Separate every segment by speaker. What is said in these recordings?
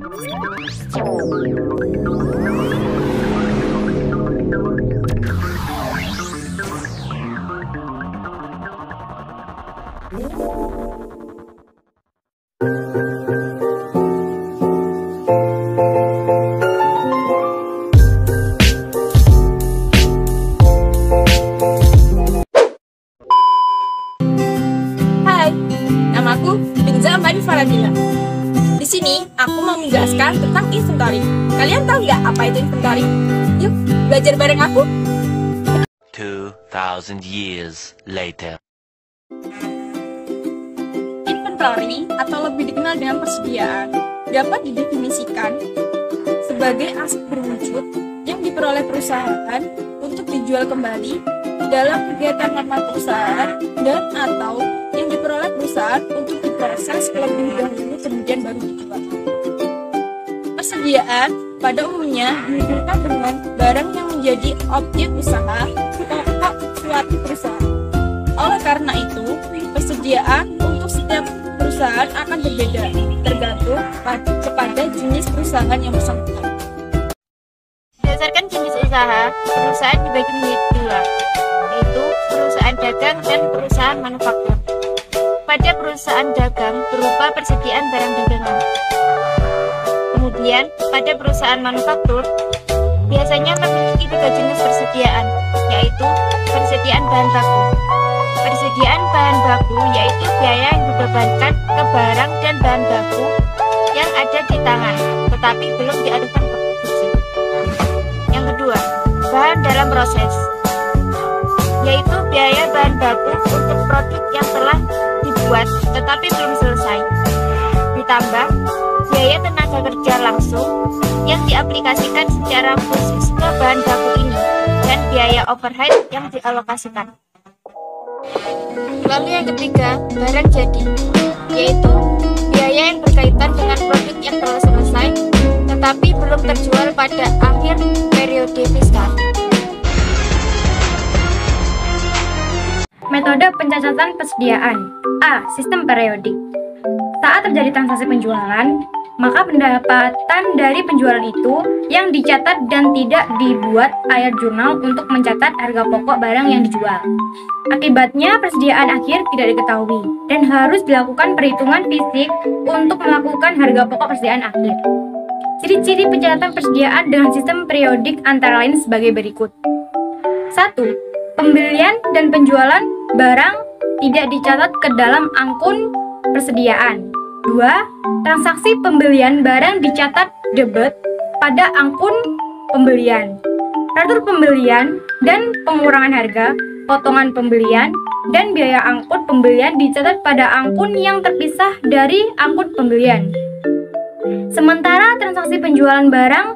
Speaker 1: Hai, namaku Binza Mari Faradina. Sini aku mau menjelaskan tentang inventory. Kalian tahu nggak apa itu inventory? Yuk, belajar bareng aku.
Speaker 2: 2,000 years later.
Speaker 1: Inventory atau lebih dikenal dengan persediaan dapat didefinisikan sebagai aset berwujud yang diperoleh perusahaan untuk dijual kembali dalam kegiatan normal perusahaan dan atau yang diperoleh perusahaan untuk diproses terlebih dahulu Persediaan pada umumnya dihubungkan dengan barang yang menjadi objek usaha pokok suatu perusahaan. Oleh karena itu, persediaan untuk setiap perusahaan akan berbeda tergantung pa- kepada jenis perusahaan yang bersangkutan.
Speaker 3: Berdasarkan jenis usaha, perusahaan dibagi menjadi dua, yaitu perusahaan dagang dan perusahaan manufaktur. Pada perusahaan dagang berupa persediaan barang dagangan. Kemudian, pada perusahaan manufaktur, biasanya memiliki tiga jenis persediaan, yaitu persediaan bahan baku. Persediaan bahan baku yaitu biaya yang dibebankan ke barang dan bahan baku yang ada di tangan, tetapi belum dialihkan ke produksi. Yang kedua, bahan dalam proses, yaitu biaya bahan baku untuk produk yang telah dibuat tetapi belum selesai. Ditambah biaya tenaga kerja langsung yang diaplikasikan secara khusus ke bahan baku ini dan biaya overhead yang dialokasikan. Lalu yang ketiga, barang jadi, yaitu biaya yang berkaitan dengan produk yang telah selesai tetapi belum terjual pada akhir periode fiskal.
Speaker 4: Metode pencacatan persediaan A. Sistem periodik Saat terjadi transaksi penjualan, maka pendapatan dari penjualan itu yang dicatat dan tidak dibuat ayat jurnal untuk mencatat harga pokok barang yang dijual. Akibatnya, persediaan akhir tidak diketahui dan harus dilakukan perhitungan fisik untuk melakukan harga pokok persediaan akhir. Ciri-ciri pencatatan persediaan dengan sistem periodik antara lain sebagai berikut. 1. Pembelian dan penjualan barang tidak dicatat ke dalam angkun persediaan. 2. Transaksi pembelian barang dicatat debit pada angkun pembelian. Ratur pembelian dan pengurangan harga, potongan pembelian, dan biaya angkut pembelian dicatat pada angkun yang terpisah dari angkut pembelian. Sementara transaksi penjualan barang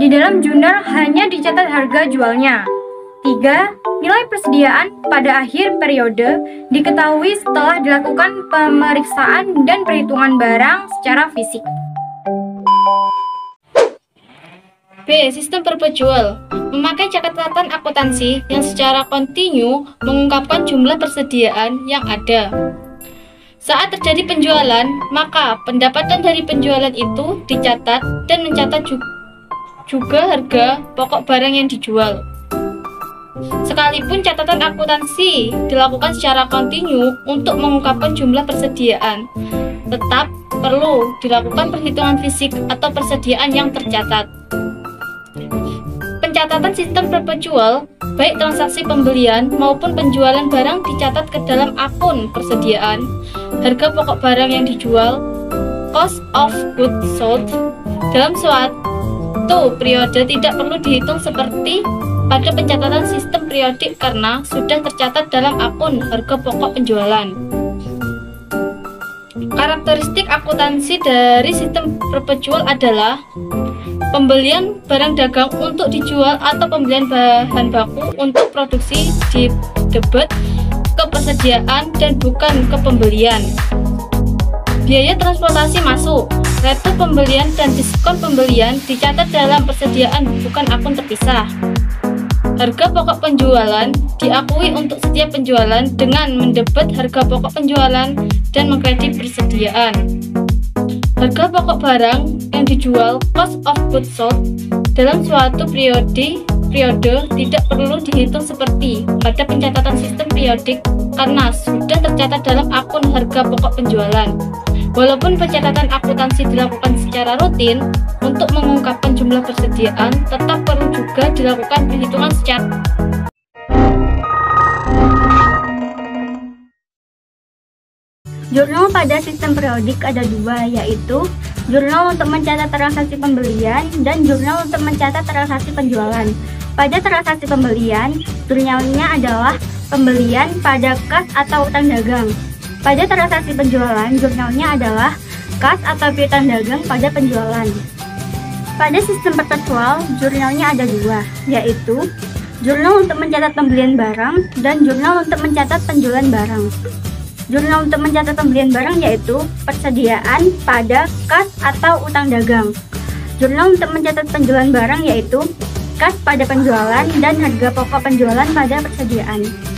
Speaker 4: di dalam jurnal hanya dicatat harga jualnya. 3. Nilai persediaan pada akhir periode diketahui setelah dilakukan pemeriksaan dan perhitungan barang secara fisik.
Speaker 3: B. Sistem perpejual Memakai catatan akuntansi yang secara kontinu mengungkapkan jumlah persediaan yang ada. Saat terjadi penjualan, maka pendapatan dari penjualan itu dicatat dan mencatat ju- juga harga pokok barang yang dijual. Sekalipun catatan akuntansi dilakukan secara kontinu untuk mengungkapkan jumlah persediaan, tetap perlu dilakukan perhitungan fisik atau persediaan yang tercatat. Pencatatan sistem perpetual, baik transaksi pembelian maupun penjualan barang dicatat ke dalam akun persediaan, harga pokok barang yang dijual, cost of goods sold, dalam suatu periode tidak perlu dihitung seperti pada pencatatan sistem periodik karena sudah tercatat dalam akun harga pokok penjualan. Karakteristik akuntansi dari sistem perpetual adalah pembelian barang dagang untuk dijual atau pembelian bahan baku untuk produksi di debit ke persediaan dan bukan ke pembelian. Biaya transportasi masuk, retu pembelian dan diskon pembelian dicatat dalam persediaan bukan akun terpisah. Harga pokok penjualan diakui untuk setiap penjualan dengan mendebet harga pokok penjualan dan mengkredit persediaan. Harga pokok barang yang
Speaker 5: yang dijual cost of goods sold dalam suatu periode periode tidak perlu dihitung seperti pada pencatatan sistem periodik karena sudah tercatat dalam akun harga pokok penjualan. Walaupun pencatatan akuntansi dilakukan secara rutin, untuk mengungkapkan jumlah persediaan tetap perlu juga dilakukan perhitungan secara Jurnal pada sistem periodik ada dua, yaitu jurnal untuk mencatat transaksi pembelian dan jurnal untuk mencatat transaksi penjualan. Pada transaksi pembelian, jurnalnya adalah pembelian pada kas atau utang dagang. Pada transaksi penjualan, jurnalnya adalah kas atau piutang dagang pada penjualan. Pada sistem perpetual, jurnalnya ada dua, yaitu jurnal untuk mencatat pembelian barang dan jurnal untuk mencatat penjualan barang. Jurnal untuk mencatat pembelian barang yaitu persediaan pada kas atau utang dagang. Jurnal untuk mencatat penjualan barang yaitu kas pada penjualan dan harga pokok penjualan pada persediaan.